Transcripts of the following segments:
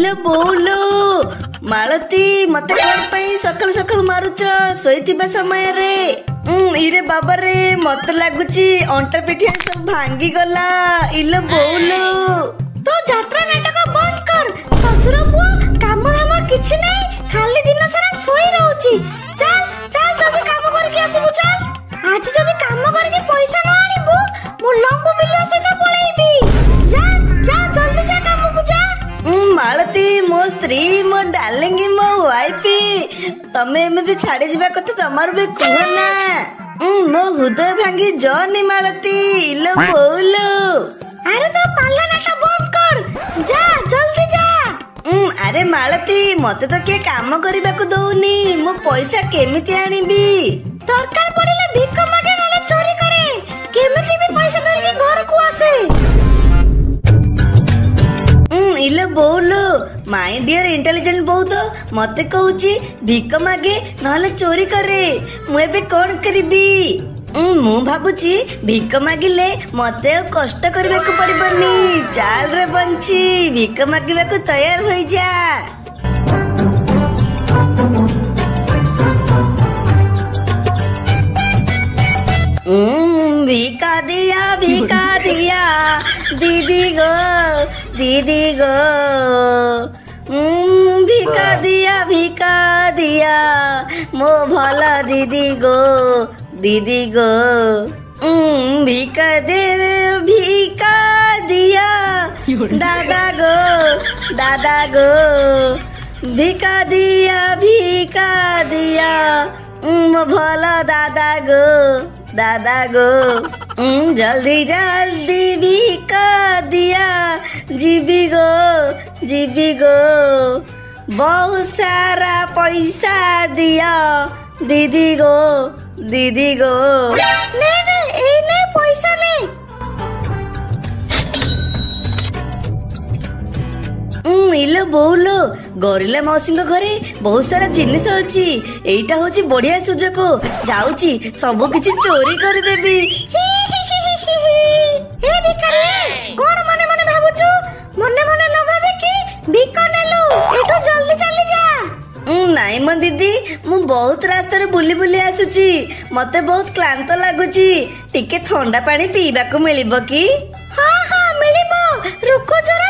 ଇଲୋ ବୋଉଲୋ ମାଳତୀ ମତେ କଣ ପାଇଁ ସକାଳୁ ସକାଳୁ ମାରୁଛ ଶୋଇଥିବା ସମୟରେ ଇରେ ବାବାରେ ମତେ ଲାଗୁଛି ଅଣ୍ଟା ପିଠିଆ ସବୁ ଭାଙ୍ଗିଗଲା ଇଲୋ ବୋଉଲୋ ତୋ ଯାତ୍ରା ନାଟକ ବନ୍ଦ କର ଶ୍ୱଶୁର ପୁଅ କାମ ଦାମ କିଛି ନାହିଁ ଖାଲି ଦିନ ସାରା ଶୋଇ ରହୁଛି ଚାଲ ଶ୍ରୀ ମୋ ଡାର୍ଲିଂ ମୋ ୱାଇଫି ତମେ ଏମିତି ଛାଡ଼ି ଯିବା କଥା ତମର ବି କୁହ ନା ମୋ ହୃଦୟ ଭାଙ୍ଗି ଜନି ମାଳତୀ ଇଲୋ ବୋଉଲୋ ଆରେ ତ ପାଲନାଟା ବନ୍ଦ କର ଯା ଜଲ୍ଦି ଯା ଆରେ ମାଳତୀ ମତେ ତ କିଏ କାମ କରିବାକୁ ଦଉନି ମୋ ପଇସା କେମିତି ଆଣିବି ଦରକାର ଇଲୋ ବୋଉଲୋ ମାଇ ଡିଅର ଇଣ୍ଟେଲିଜେଣ୍ଟ ବୋଉ ତ ମତେ କହୁଛି ଭିକ ମାଗେ ନହେଲେ ଚୋରି କରେ ମୁଁ ଏବେ କ'ଣ କରିବି ମୁଁ ଭାବୁଛି ଭିକ ମାଗିଲେ ମତେ ଆଉ କଷ୍ଟ କରିବାକୁ ପଡ଼ିବନି ଚାଲରେ ବଞ୍ଚି ଭିକ ମାଗିବାକୁ ତୟାର ହୋଇଯା ଭିକା ଦିଆ ଭିକା ଦିଆ দিদি গো দিদি গো ভিকা দিয়া ভিকা দিয়া মো ভলা দিদি গো দিদি গো ভিকা দেব ভিকা দিয়া দাদা গো দাদা গো ভিকা দিয়া ভিকা দিয়া ভলা দাদা গো দাদা গো জলদি জলদি ভিকা দিয়া ଯିବି ଗୋ ଯିବି ଗୋ ବହୁତ ସାରା ପଇସା ଦିଅ ଦିଦି ଗୋ ଦିଦି ଗୋ ଇଲୋ ବୋଲୋ ଗରିଲା ମାଉସୀଙ୍କ ଘରେ ବହୁତ ସାରା ଜିନିଷ ଅଛି ଏଇଟା ହଉଛି ବଢିଆ ସୁଯୋଗ ଯାଉଛି ସବୁ କିଛି ଚୋରି କରିଦେବି କଣ ବିକନେଲୁ ଏଠୁ ଜଲ୍ଦି ଚାଲି ଯା ନାଇଁ ମ ଦିଦି ମୁଁ ବହୁତ ରାସ୍ତାରେ ବୁଲି ବୁଲି ଆସୁଛି ମତେ ବହୁତ କ୍ଲାନ୍ତ ଲାଗୁଛି ଟିକେ ଥଣ୍ଡା ପାଣି ପିଇବାକୁ ମିଳିବ କି ହଁ ହଁ ମିଳିବ ରୁକ ଜୋର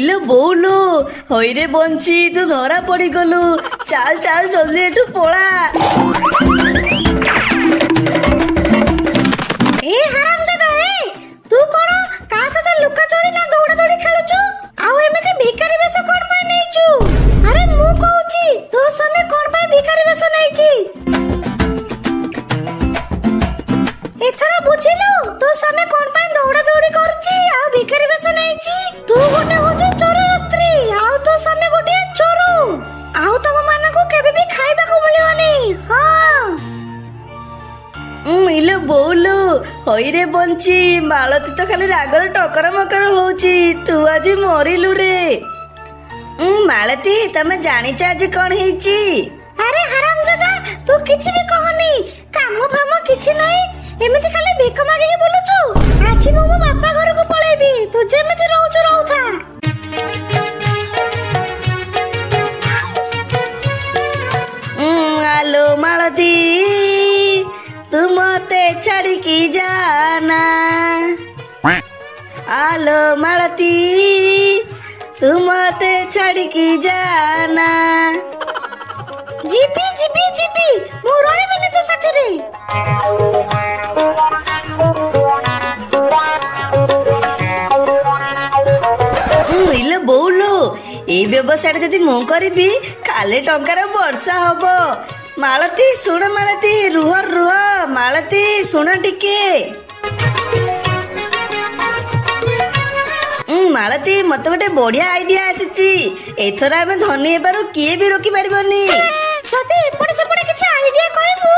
ইলো বৌলো রে বঞ্চি তু ধরা পড়ি গলু চাল চাল জলদি একটু পড়া এ হারামজাদা এ তু কোন কা সাথে লুকাচুরি না দৌড়াদৌড়ি খেলুচু আউ এমিতি ভিখারি বেশ কোন পাই নেইচু আরে মু কউচি তো স্বামী কোন পাই ভিখারি বেশ নেইচি এথর বুঝিলু তো স্বামী ହଇରେ ବଞ୍ଚି ମାଳତୀ ତ ଖାଲି ରାଗର ଟକର ମକର ହଉଛି ତୁ ଆଜି ମରିଲୁ ରେ ମାଳତୀ ତମେ ଜାଣିଛ ଆଜି କଣ ହେଇଛି ଆରେ ହାରାମଜାଦା ତୁ କିଛି ବି କହନି କାମ ଫାମ କିଛି ନାହିଁ ଏମିତି ଖାଲି ଭିକ ମାଗିକି তোমার কি জানা জিপি জিপি জিপি মু রহিবি নি তো সাথিরে ইলো বৌলো এই ব্যবসাটা যদি মু করিবি কালে টঙ্কার বর্ষা হব মালতী ଶୁଣ ମାଳତୀ ରୁହ ରୁହ ମାଳତୀ ଶୁଣ ଟିକେ ମାଳତୀ ମତେ ଗୋଟେ ବଢିଆ ଆଇଡିଆ ଆସିଛି ଏଥର ଆମେ ଧନୀ ହେବାରୁ କିଏ ବି ରୋକି ପାରିବନି ଯଦି ଏପଟେ ସେପଟେ କିଛି ଆଇଡିଆ କହିବୁ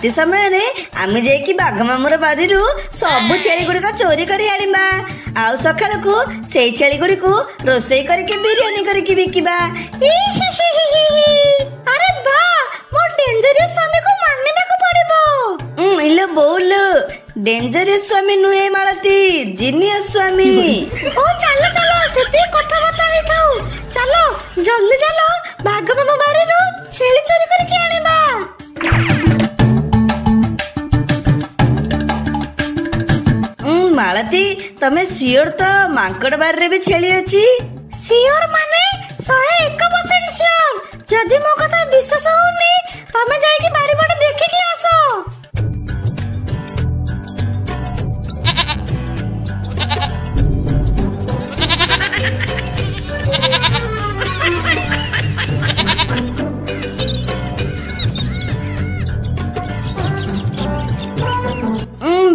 ରାତି ସମୟରେ ଆମେ ଯାଇକି ବାଘ ମାମୁର ବାରିରୁ ସବୁ ଛେଳି ଗୁଡ଼ିକ ଚୋରି କରି ଆଣିବା ଆଉ ସକାଳକୁ ସେଇ ଛେଳି ଗୁଡ଼ିକୁ ରୋଷେଇ କରିକି ବିରିୟାନୀ କରିକି ବିକିବା ଆରେ ବା ମୋ ଡେଞ୍ଜରିୟସ୍ ସ୍ୱାମୀକୁ ମାନିବାକୁ ପଡ଼ିବ ଇଲୋ ବୋଉଲୋ ଡେଞ୍ଜରିୟସ୍ ସ୍ୱାମୀ ନୁହେଁ ମାଳତୀ ଜିନିୟସ୍ ସ୍ୱାମୀ ହଉ ଚାଲ ଚାଲ ସେତିକି କଥାବାର୍ତ୍ତା ହେଇଥାଉ ଚାଲ ଜଲ୍ଦି ଚାଲ ବାଘ ମାମା ବାରିରୁ ଛେଳି ଚୋରି କରିକି ଆଣିବା ମାଳତୀ ତମେ ସିଓର ତ ମାଙ୍କଡ଼ବାରରେ ବି ଛେଳି ଅଛି ସିଓର ମାନେ ଶହେ ଏକ ପରସେଣ୍ଟ ସିଓର ଯଦି ମୋ କଥା ବିଶ୍ୱାସ ହଉନି ତମେ ଯାଇକି ବାରିପଟେ ଦେଖିକି ଆସ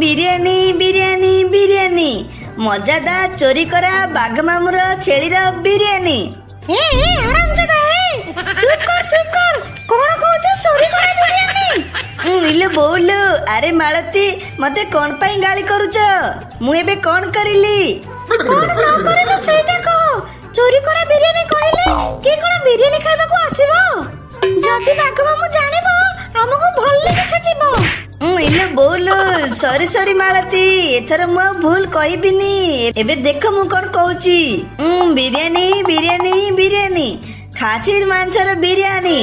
বিরিয়ানি বিরিয়ানি বিরিয়ানি মজাদা চোরি করা মামুর ছেলির বিরিয়ানি এ এ হারামজাদা এ চুপ কর চুপ কর কোন কହୁছ চোরি করা বিরিয়ানি ইলো বৌলো আরে মালতী মতে কোন পাই গালি করুছ মু এবে কোন করিলি কোন না করিলি সেইটা কো চোরি করা বিরিয়ানি কইলে কে কোন বিরিয়ানি খাইবাকু আসিব যদি বাঘমামু জানিব আমাকু ভাল লাগিছে ଆଲୋ ବୋଲ ସରି ସରି ମାଳତୀ ଏଥର ମୁଁ ଆଉ ଭୁଲ କହିବିନି ଏବେ ଦେଖ ମୁଁ କଣ କହୁଛି ବିରିୟାନୀ ବିରିୟାନୀ ବିରିୟାନୀ খাসির মাংসর বিরিয়ানি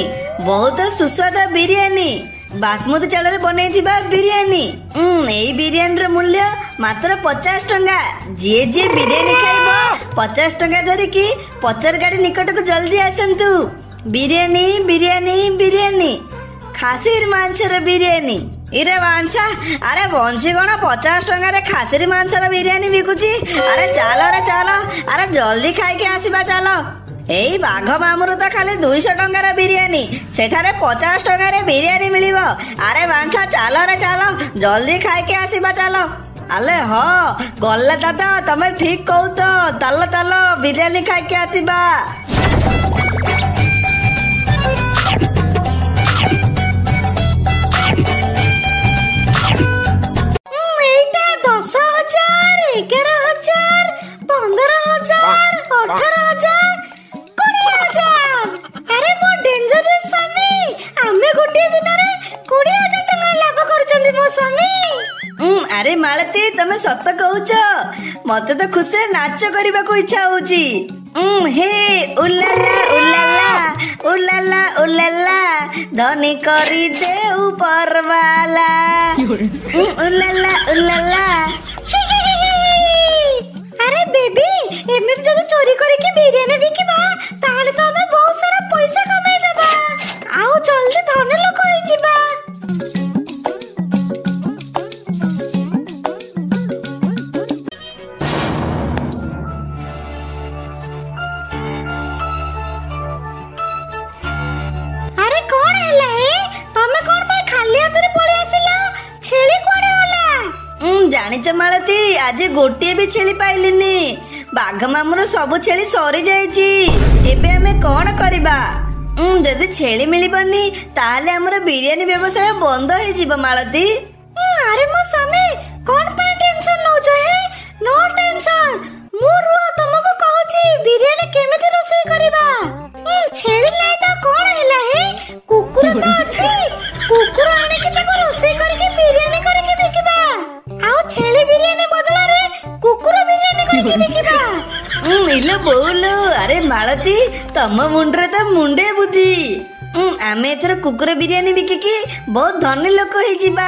বহুত সুস্বাদ বিরিয়ানি বাসমতি চাউলের বনাইথিবা বিরিয়ানি এই বিরিয়ানির মূল্য মাত্র পচাশ টঙ্কা যে যে বিরিয়ানি খাইব পচাশ টঙ্কা ধরিকি পচার গাড়ি নিকটকু জলদি আসন্তু বিরিয়ানি বিরিয়ানি বিরিয়ানি খাসির মাংসর বিরিয়ানি ইরে ବାଂଛା ଆରେ ବଂଶୀ କ'ଣ ପଚାଶ ଟଙ୍କାରେ ଖାସିରି ମାଂସର ବିରିୟାନୀ ବିକୁଛି ଆରେ ଚାଲ ରେ ଚାଲ ଆରେ ଜଲ୍ଦି ଖାଇକି ଆସିବା ଚାଲ ଏଇ ବାଘ ମାମୁର ତ ଖାଲି ଦୁଇଶହ ଟଙ୍କାର ବିରିୟାନୀ ସେଠାରେ ପଚାଶ ଟଙ୍କାରେ ବିରିୟାନୀ ମିଳିବ ଆରେ ବାଂଛା ଚାଲ ରେ ଚାଲ ଜଲ୍ଦି ଖାଇକି ଆସିବା ଚାଲ ଆଲେ ହଁ ଗଲେ ଦାଦା ତମେ ଠିକ କହୁଛ ଚାଲ ଚାଲ ବିରିୟାନୀ ଖାଇକି ଆସିବା ସତ କହୁଛ ମତେ ତ ଖୁସିରେ ନାଚ କରିବାକୁ ଇଚ୍ଛା ହଉଛି ହେ ଉଲାଲା ଉଲାଲା ଉଲାଲା ଉଲାଲା ଧନୀ କରି ଦେଉ ପରବାଲା ଉଲାଲା ଉଲାଲା ଆରେ ବେବି ଏମିତି ଯଦି ଚୋରି କରିକି ବିରିୟାନୀ ବିକିବା ତାହେଲେ ତ ଆମେ ବହୁତ ସାରା ପଇସା ଦେବା ଆଉ ଜଲ୍ଦି ଧନୀ ମାଳତୀ ଆଜି ଗୋଟିଏ ବି ଛେଳି ପାଇଲିନି ବାଘ ମାମୁଁର ସବୁ ଛେଳି ସରିଯାଇଛି ଏବେ ଆମେ କ'ଣ କରିବା ଯଦି ଛେଳି ମିଳିବନି ତାହେଲେ ଆମର ବିରିୟାନୀ ବ୍ୟବସାୟ ବନ୍ଦ ହେଇଯିବ ମାଳତୀ ଆରେ ମୋ ସ୍ୱାମୀ କ'ଣ ପାଇଁ ଟେନସନ୍ ନଉଛ ହେ ନୋ ଟେନସନ୍ ତମ ମୁଣ୍ଡରେ ତ ମୁଣ୍ଡେ ବୁଦ୍ଧି ଆମେ ଏଥର କୁକୁର ବିରିୟାନୀ ବିକିକି ବହୁତ ଧନୀ ଲୋକ ହେଇଯିବା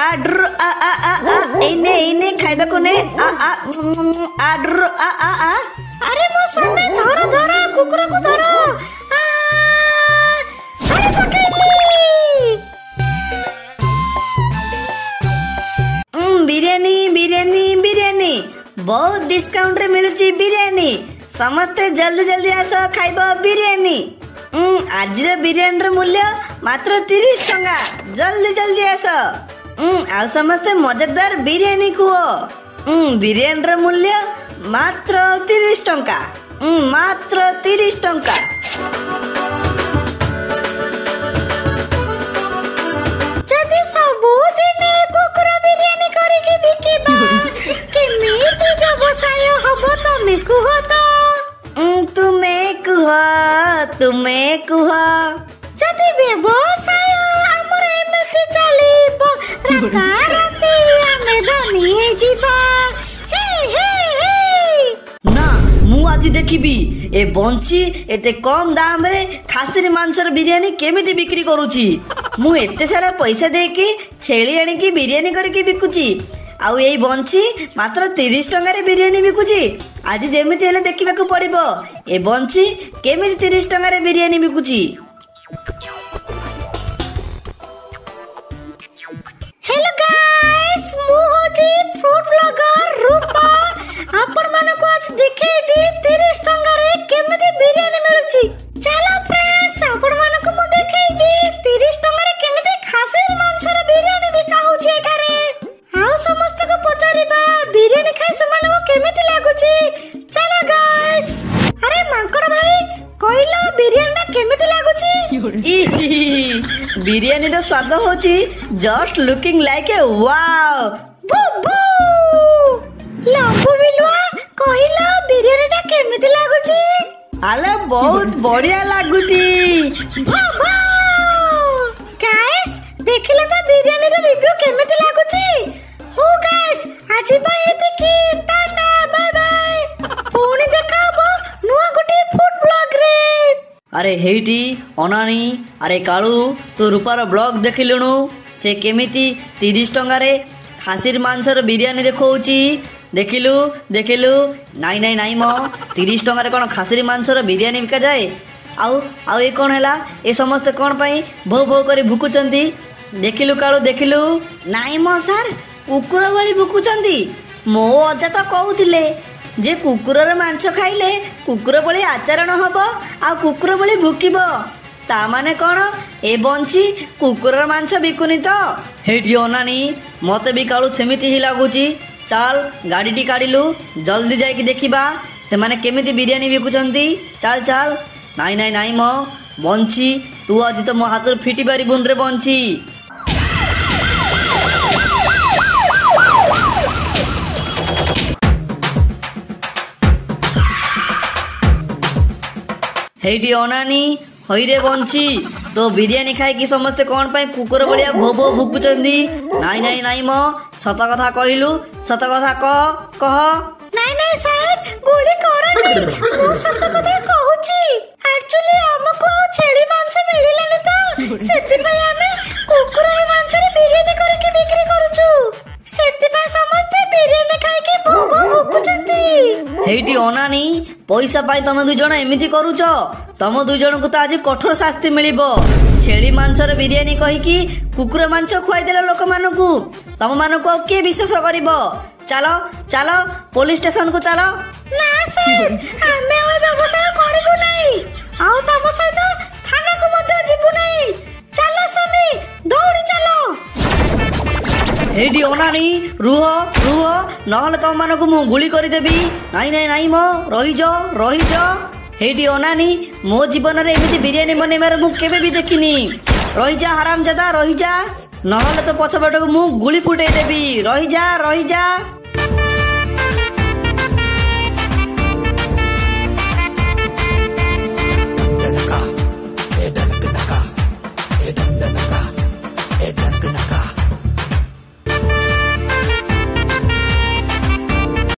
ଆଡ୍ର ଆ ଆ ଆ ଆ ଏଇନେ ଏଇନେ ଖାଇବାକୁ ନେ ଆ ଆ ଆ ଆ ଆ ଆରେ ବହୁତ ଡିସକାଉଣ୍ଟରେ ମିଳୁଛି ବିରିୟାନୀ ସମସ୍ତେ ଜଲ୍ଦି ଜଲ୍ଦି ଆସ ଖାଇବ ବିରିୟାନୀ ଆଜିର ବିରିୟାନୀର ମୂଲ୍ୟ ମାତ୍ର ତିରିଶ ଟଙ୍କା ଜଲ୍ଦି ଜଲ୍ଦି ଆସ ଆଉ ସମସ୍ତେ ମଜାଦାର ବିରିୟାନୀ କୁହ ବିରିୟାନୀର ମୂଲ୍ୟ ମାତ୍ର ତିରିଶ ଟଙ୍କା ମାତ୍ର ତିରିଶ ଟଙ୍କା ଯଦି ସବୁଦିନେ କୁକୁର ବିରିୟାନୀ ବ୍ୟବସାୟ ହବ ତମେ କୁହ ତ ତୁମେ କୁହ ତୁମେ କୁହ ଯଦି ବ୍ୟବସାୟ ଆମର ଏମିତି ଚାଲିବ ରାତାରାତି ଆମେ ଧନୀ ହେଇଯିବା ନା ମୁଁ ଆଜି ଦେଖିବି ଏ ବଞ୍ଚି ଏତେ କମ୍ ଦାମରେ ଖାସିରି ମାଂସର ବିରିୟାନୀ କେମିତି ବିକ୍ରି କରୁଛି ମୁଁ ଏତେ ସାରା ପଇସା ଦେଇକି ଛେଳି ଆଣିକି ବିରିୟାନୀ କରିକି ବିକୁଛି ଆଉ ଏଇ ବଞ୍ଚି ମାତ୍ର ତିରିଶ ଟଙ୍କାରେ ବିରିୟାନୀ ବିକୁଛି ଆଜି ଯେମିତି ହେଲେ ଦେଖିବାକୁ ପଡ଼ିବ ଏ ବଞ୍ଚି କେମିତି ତିରିଶ ଟଙ୍କାରେ ବିରିୟାନୀ ବିକୁଛି ବିରିୟାନୀର ସ୍ୱାଦ ହେଉଛି just looking like a wow Lambu ବିଲୁଆ କହିଲ ବିରିୟାନୀଟା କେମିତି ଲାଗୁଛି ଆଲେ ବହୁତ ବଢିଆ ଲାଗୁଛି ଗାଇସ୍ ଦେଖିଲେ ତ ବିରିୟାନୀର ରିଭ୍ୟୁ କେମିତି ଲାଗୁଛି ହଉ ଗାଇସ୍ ଆଜି ପାଇଁ ଏତିକି ଟାଟା ବାଏ ବାଏ ଆରେ ହେଇଟି ଅନାନୀ ଆରେ କାଳୁ ତୁ ରୂପାର ବ୍ଲଗ୍ ଦେଖିଲୁଣୁ ସେ କେମିତି ତିରିଶ ଟଙ୍କାରେ ଖାସିର ମାଂସର ବିରିୟାନୀ ଦେଖାଉଛି ଦେଖିଲୁ ଦେଖିଲୁ ନାଇଁ ନାଇଁ ନାଇଁ ମ ତିରିଶ ଟଙ୍କାରେ କ'ଣ ଖାସିରି ମାଂସର ବିରିୟାନୀ ବିକାଯାଏ ଆଉ ଆଉ ଏ କ'ଣ ହେଲା ଏ ସମସ୍ତେ କ'ଣ ପାଇଁ ଭୋ ଭୋ କରି ଭୁକୁଛନ୍ତି ଦେଖିଲୁ କାଳୁ ଦେଖିଲୁ ନାଇଁ ମ ସାର୍ କୁକୁର ଭଳି ଭୁକୁଛନ୍ତି ମୋ ଅଜା ତ କହୁଥିଲେ ଯେ କୁକୁରର ମାଂସ ଖାଇଲେ କୁକୁର ଭଳି ଆଚରଣ ହେବ ଆଉ କୁକୁର ଭଳି ଭୁକିବ ତା ମାନେ କ'ଣ ଏ ବଞ୍ଚି କୁକୁରର ମାଂସ ବିକୁନି ତ ହେଇଠି ଅନାନି ମୋତେ ବି କାଳୁ ସେମିତି ହିଁ ଲାଗୁଛି ଚାଲ ଗାଡ଼ିଟି କାଢ଼ିଲୁ ଜଲ୍ଦି ଯାଇକି ଦେଖିବା ସେମାନେ କେମିତି ବିରିୟାନୀ ବିକୁଛନ୍ତି ଚାଲ ଚାଲ ନାଇଁ ନାଇଁ ନାଇଁ ମ ବଞ୍ଚି ତୁ ଆଜି ତ ମୋ ହାତରୁ ଫିଟି ପାରିବୁନି ବଞ୍ଚି ହେଇଠି ଅଣାନି ହଇରେ ବଞ୍ଚି ତୋ ବିରିୟାନୀ ଖାଇକି ସମସ୍ତେ କ'ଣ ପାଇଁ କୁକୁର ଭଳିଆ ଭୋ ଭୋ ଭୁକୁଛନ୍ତି ନାଇଁ ନାଇଁ ନାଇଁ ମ ସତ କଥା କହିଲୁ ସତ କଥା କହ କହ ନାଇଁ ନାଇଁ ସାହେବ ଗୁଳି କରନି ମୁଁ ସତ କଥା କହୁଛି ଆକ୍ଚୁଆଲି ଆମକୁ ଆଉ ଛେଳି ମାଂସ ମିଳିଲାନି ତ ସେଥିପାଇଁ ଆମେ କୁକୁର ମାଂସରେ ବିରିୟାନୀ କରିକି ବିକ୍ରି କରୁଛୁ ସେଥିପାଇଁ ସମସ୍ତେ ବିରିୟାନୀ ଖାଇକି ଭୋବ ଭୁକୁଛନ୍ତି ହେଇଟି ଅନାନି ପଇସା ପାଇଁ ତମେ ଦୁଇଜଣ ଏମିତି କରୁଛ ତମ ଦୁଇଜଣଙ୍କୁ ତ ଆଜି କଠୋର ଶାସ୍ତି ମିଳିବ ଛେଳି ମାଂସର ବିରିୟାନୀ କହିକି କୁକୁର ମାଂସ ଖୁଆଇଦେଲେ ଲୋକମାନଙ୍କୁ ତମମାନଙ୍କୁ ଆଉ କିଏ ବିଶ୍ୱାସ କରିବ ଚାଲ ଚାଲ ପୋଲିସ ଷ୍ଟେସନକୁ ଚାଲ ନା ଆମେ ଆଉ ବ୍ୟବସାୟ କରିବୁ ନାହିଁ ଆଉ ତମ ସହିତ ଥାନାକୁ ମଧ୍ୟ ଯିବୁ ନାହିଁ ଚାଲ ସ୍ୱାମୀ ଦୌଡ଼ି ଚାଲ ଏଇଠି ଅନାଣି ରୁହ ରୁହ ନହେଲେ ତମମାନଙ୍କୁ ମୁଁ ଗୁଳି କରିଦେବି ନାଇଁ ନାଇଁ ନାଇଁ ମୋ ରହିଯ ରହିଯ ହେଇଠି ଅନାନି ମୋ ଜୀବନରେ ଏମିତି ବିରିୟାନୀ ବନେଇବାର ମୁଁ କେବେ ବି ଦେଖିନି ରହିଯା ହାରାମଜାଦା ରହିଯା ନହେଲେ ତ ପଛପଟକୁ ମୁଁ ଗୁଳି ଫୁଟେଇ ଦେବି ରହିଯା ରହିଯା